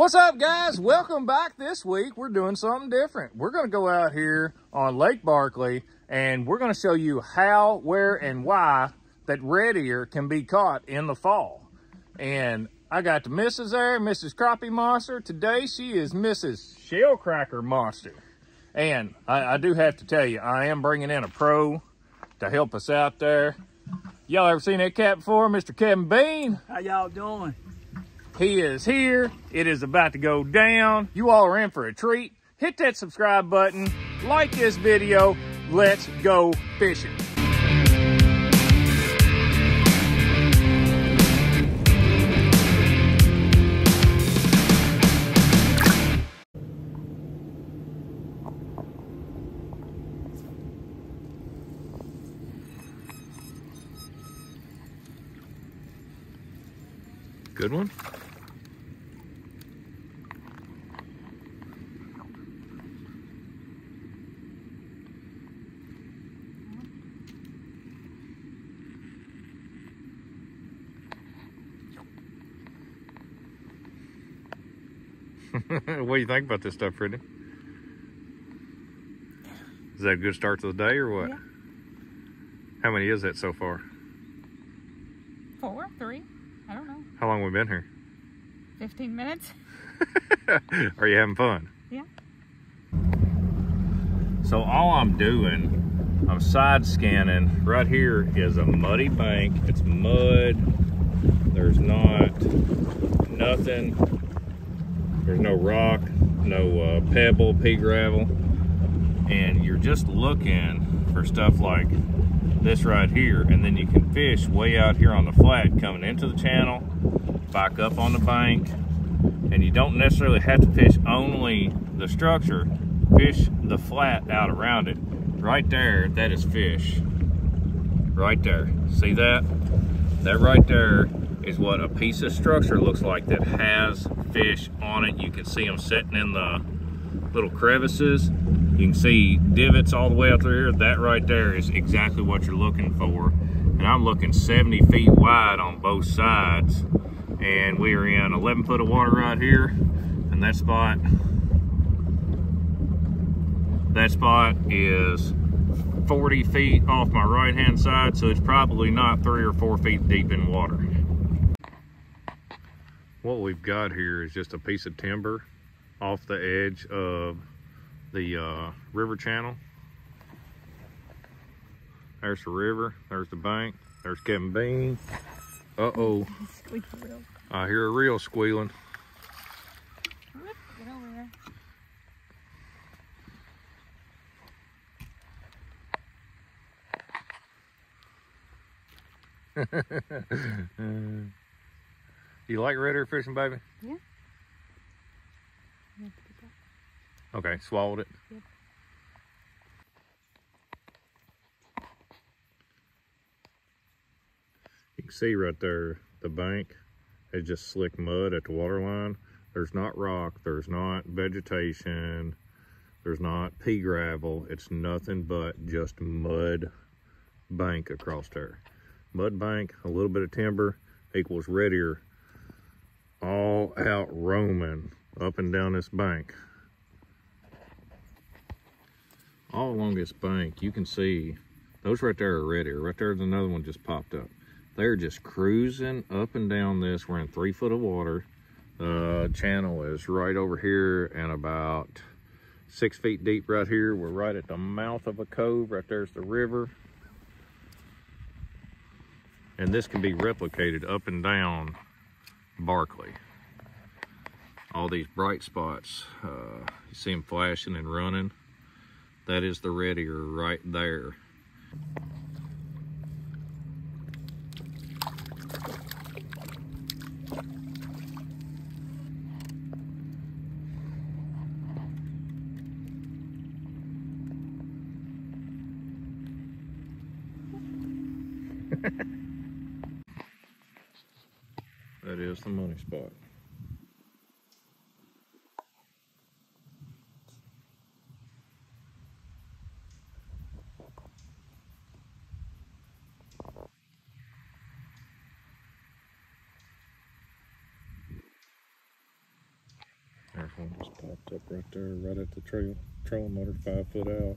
What's up, guys? Welcome back this week. We're doing something different. We're going to go out here on Lake Barkley and we're going to show you how, where, and why that red ear can be caught in the fall. And I got the missus there, Mrs. Crappie Monster. Today she is Mrs. Shellcracker Monster. And I, I do have to tell you, I am bringing in a pro to help us out there. Y'all ever seen that cat before, Mr. Kevin Bean? How y'all doing? He is here. It is about to go down. You all are in for a treat. Hit that subscribe button. Like this video. Let's go fishing. Good one. What do you think about this stuff, Brittany? Is that a good start to the day or what? Yeah. How many is that so far? Four, three, I don't know. How long we been here? 15 minutes? Are you having fun? Yeah. So all I'm doing, I'm side scanning. Right here is a muddy bank. It's mud. There's not nothing. There's no rock, no uh, pebble, pea gravel. And you're just looking for stuff like this right here. And then you can fish way out here on the flat coming into the channel, back up on the bank. And you don't necessarily have to fish only the structure, fish the flat out around it. Right there, that is fish. Right there. See that? That right there is what a piece of structure looks like that has fish on it. You can see them sitting in the little crevices. You can see divots all the way out through here. That right there is exactly what you're looking for. And I'm looking 70 feet wide on both sides. And we are in 11 foot of water right here. And that spot, that spot is 40 feet off my right hand side. So it's probably not three or four feet deep in water. What we've got here is just a piece of timber off the edge of the uh, river channel. There's the river, there's the bank, there's Kevin Bean. Uh-oh, I hear a reel squealing. Whoop, Get over there. You like red ear fishing, baby? Yeah. You have to get that. Okay, swallowed it. Yep. You can see right there, the bank is just slick mud at the water line. There's not rock, there's not vegetation, there's not pea gravel. It's nothing but just mud bank across there. Mud bank, a little bit of timber equals red ear all out roaming up and down this bank. All along this bank, you can see those right there are red ear. Right there's another one just popped up. They're just cruising up and down this. We're in three foot of water. Uh, channel is right over here and about six feet deep right here. We're right at the mouth of a cove. Right there's the river. And this can be replicated up and down Barkley. All these bright spots, uh, you see them flashing and running. That is the red ear right there. that is the money spot. There's one just popped up right there, right at the trail. Trolling motor, five foot out.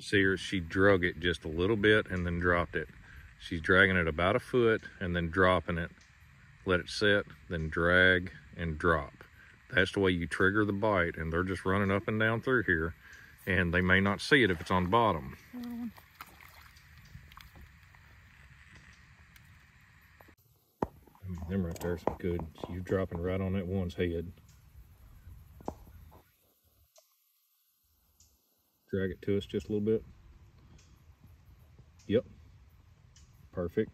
See her, she drug it just a little bit and then dropped it. She's dragging it about a foot and then dropping it. Let it set, then drag and drop. That's the way you trigger the bite and they're just running up and down through here and they may not see it if it's on the bottom. Them right there's good. You dropping right on that one's head. Drag it to us just a little bit. Yep. Perfect.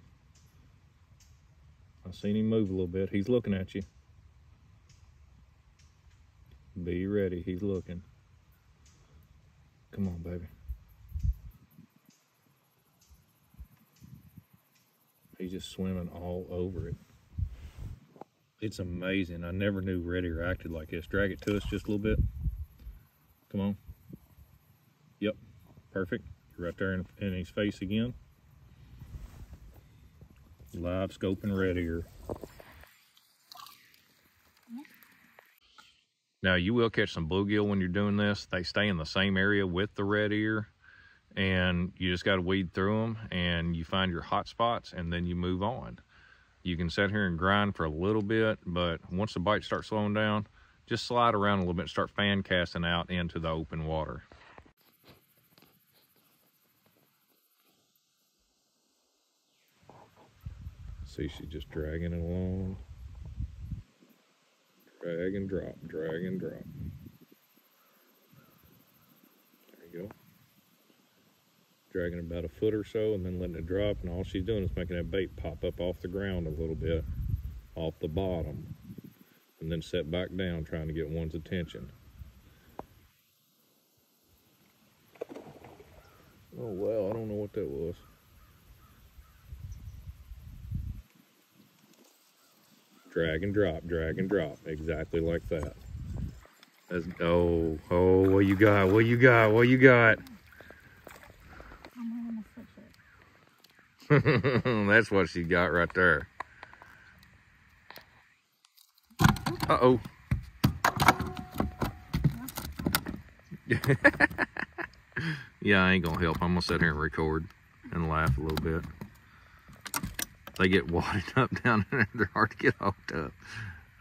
I seen him move a little bit. He's looking at you. Be ready. He's looking. Come on, baby. He's just swimming all over it. It's amazing. I never knew red ear acted like this. Drag it to us just a little bit. Come on. Yep, perfect. Right there in, in his face again. Live scoping red ear. Now you will catch some bluegill when you're doing this. They stay in the same area with the red ear and you just got to weed through them and you find your hot spots and then you move on. You can sit here and grind for a little bit, but once the bites start slowing down, just slide around a little bit, and start fan casting out into the open water. See, she's just dragging it along. Drag and drop, drag and drop. There you go. Dragging about a foot or so and then letting it drop, and all she's doing is making that bait pop up off the ground a little bit, off the bottom, and then set back down, trying to get one's attention. Oh, wow, I don't know what that was. drag and drop, drag and drop, exactly like that. Oh, oh, what you got? What you got? What you got? That's what she got right there. Uh-oh. yeah, I ain't gonna help. I'm gonna sit here and record and laugh a little bit they get wadded up down there. They're hard to get hooked up.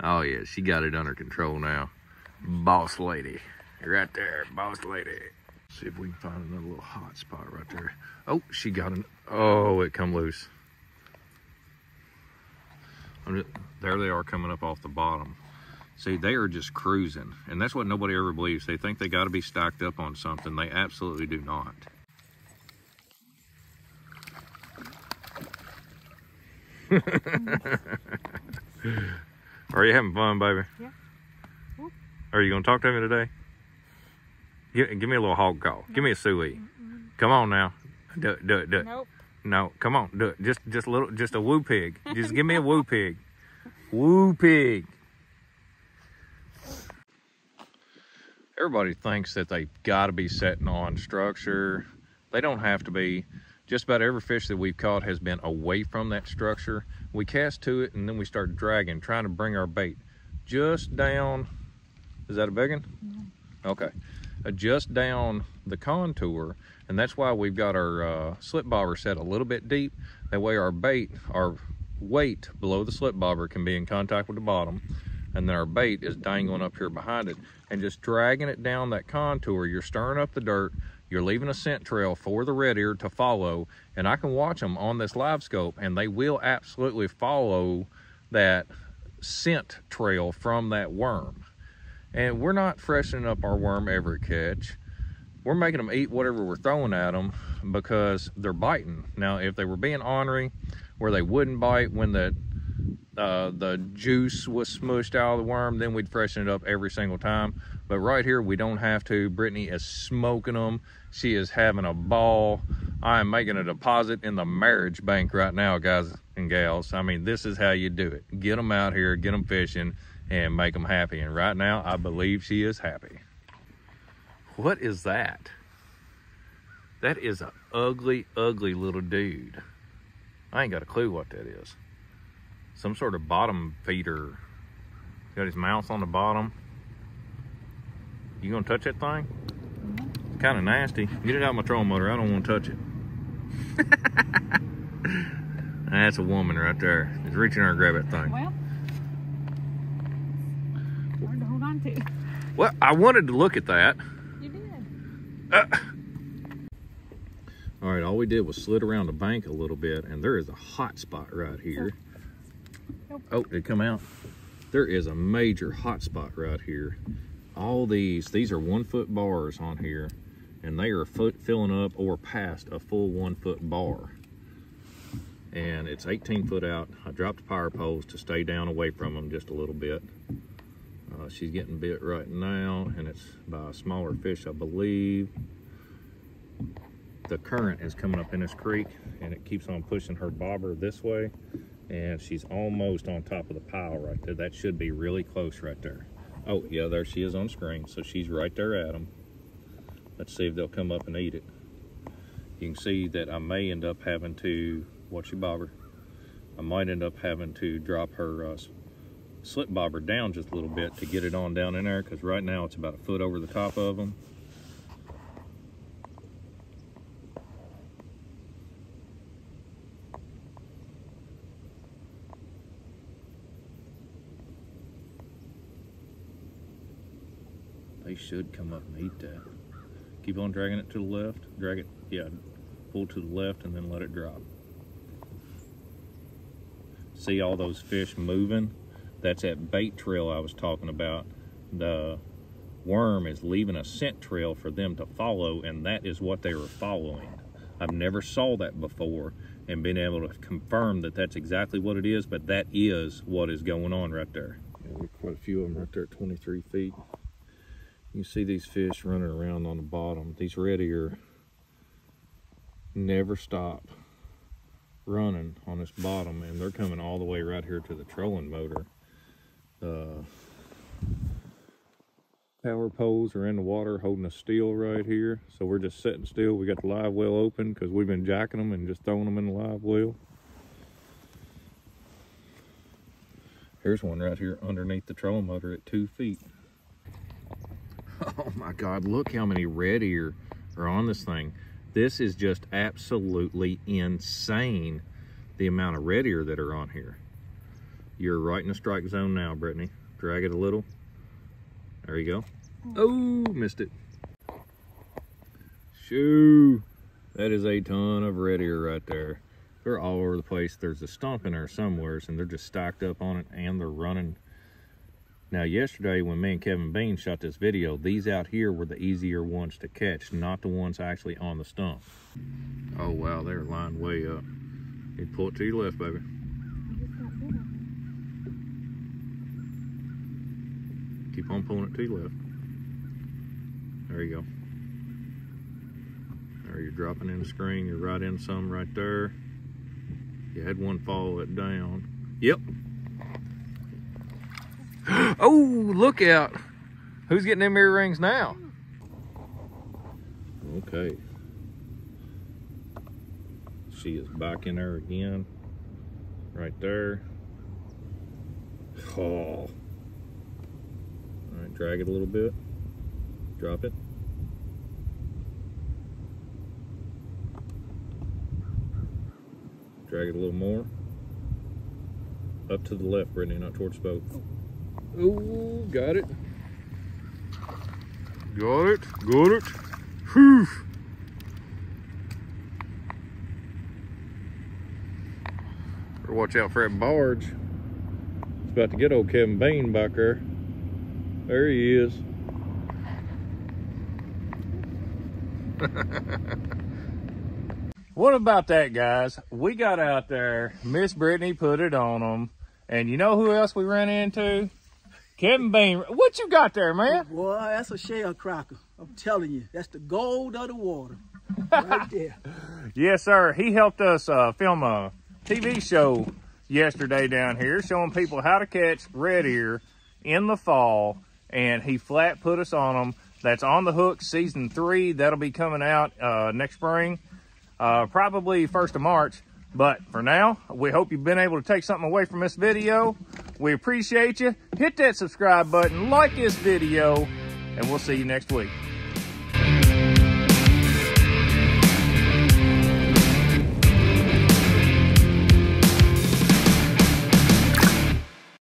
Oh yeah, she got it under control now. Boss lady, right there, boss lady. See if we can find another little hot spot right there. Oh, she got an, oh, it come loose. Just, there they are coming up off the bottom. See, they are just cruising. And that's what nobody ever believes. They think they got to be stacked up on something. They absolutely do not. Are you having fun, baby? Yeah. Are you gonna talk to me today? Give, give me a little hog call. No. Give me a suey. Come on now. Do it, do it, do it. Nope. No, come on, do it. Just just a little just a woo pig. Just give me a woo pig. Woo pig. Everybody thinks that they gotta be setting on structure. They don't have to be just about every fish that we've caught has been away from that structure. We cast to it and then we start dragging, trying to bring our bait just down. Is that a big one? Mm-hmm. Okay. Uh, just down the contour. And that's why we've got our uh, slip bobber set a little bit deep. That way our bait, our weight below the slip bobber can be in contact with the bottom. And then our bait is dangling up here behind it. And just dragging it down that contour, you're stirring up the dirt, you're leaving a scent trail for the red ear to follow, and I can watch them on this live scope, and they will absolutely follow that scent trail from that worm. And we're not freshening up our worm every catch. We're making them eat whatever we're throwing at them because they're biting. Now, if they were being ornery, where they wouldn't bite when the uh, the juice was smushed out of the worm, then we'd freshen it up every single time. But right here, we don't have to. Brittany is smoking them. She is having a ball. I am making a deposit in the marriage bank right now, guys and gals. I mean, this is how you do it. Get them out here, get them fishing, and make them happy. And right now, I believe she is happy. What is that? That is an ugly, ugly little dude. I ain't got a clue what that is. Some sort of bottom feeder. Got his mouth on the bottom. You gonna touch that thing? Mm-hmm. It's kind of nasty. Get it out of my trolling motor. I don't want to touch it. That's a woman right there. It's reaching her to grab that thing. Well, hard to hold on to. Well, I wanted to look at that. You did. Uh. All right, all we did was slid around the bank a little bit, and there is a hot spot right here. Oh, did it come out? There is a major hot spot right here. All these, these are one foot bars on here, and they are foot filling up or past a full one foot bar. And it's 18 foot out. I dropped the power poles to stay down away from them just a little bit. Uh, she's getting bit right now, and it's by a smaller fish, I believe. The current is coming up in this creek, and it keeps on pushing her bobber this way, and she's almost on top of the pile right there. That should be really close right there. Oh, yeah, there she is on screen, so she's right there at them. Let's see if they'll come up and eat it. You can see that I may end up having to, watch your bobber, I might end up having to drop her uh, slip bobber down just a little bit to get it on down in there because right now it's about a foot over the top of them. They should come up and eat that. Keep on dragging it to the left. Drag it, yeah, pull to the left and then let it drop. See all those fish moving? That's that bait trail I was talking about. The worm is leaving a scent trail for them to follow, and that is what they were following. I've never saw that before and been able to confirm that that's exactly what it is, but that is what is going on right there. Yeah, quite a few of them right there at 23 feet. You see these fish running around on the bottom. These red ear never stop running on this bottom and they're coming all the way right here to the trolling motor. Uh, power poles are in the water holding a steel right here. So we're just sitting still. We got the live well open because we've been jacking them and just throwing them in the live well. Here's one right here underneath the trolling motor at two feet. Oh my God, look how many red ear are on this thing. This is just absolutely insane, the amount of red ear that are on here. You're right in the strike zone now, Brittany. Drag it a little. There you go. Oh, missed it. Shoo. That is a ton of red ear right there. They're all over the place. There's a stump in there somewheres, and they're just stacked up on it, and they're running now, yesterday when me and Kevin Bean shot this video, these out here were the easier ones to catch, not the ones actually on the stump. Oh, wow, they're lined way up. You pull it to your left, baby. Keep on pulling it to your left. There you go. There, you're dropping in the screen. You're right in some right there. You had one follow it down. Yep, oh, look out. Who's getting them earrings now? Okay. She is back in there again. Right there. Oh. All right, drag it a little bit. Drop it. Drag it a little more. Up to the left, Brittany, not towards both. Oh, got it. Got it, got it. Whew. Better watch out for that barge. It's about to get old Kevin Bean back there. There he is. what about that, guys? We got out there. Miss Brittany put it on them. And you know who else we ran into? Kevin Bean, what you got there, man? Boy, that's a shell cracker. I'm telling you, that's the gold of the water. Right there. yes, sir. He helped us uh, film a TV show yesterday down here showing people how to catch red ear in the fall. And he flat put us on them. That's on the hook season three. That'll be coming out uh, next spring, uh, probably 1st of March. But for now, we hope you've been able to take something away from this video. We appreciate you. Hit that subscribe button, like this video, and we'll see you next week.